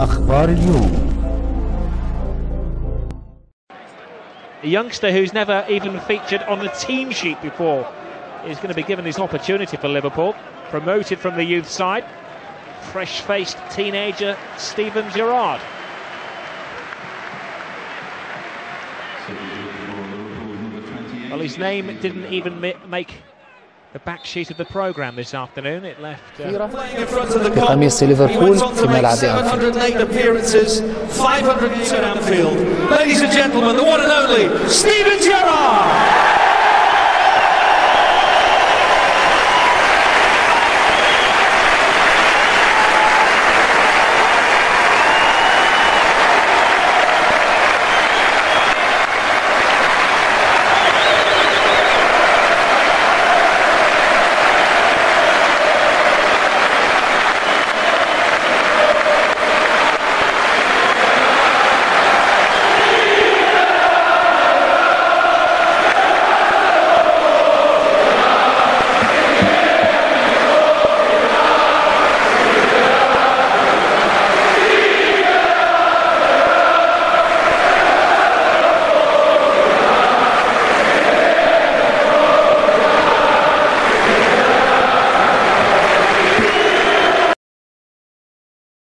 أخبار اليوم A youngster who's never even featured on the team sheet before is going to be given this opportunity for Liverpool. Promoted from the youth side. Fresh faced teenager Steven Gerrard. Well, his name didn't even ma- make قميص He ليفربول went on to في make ملعب أنفيلد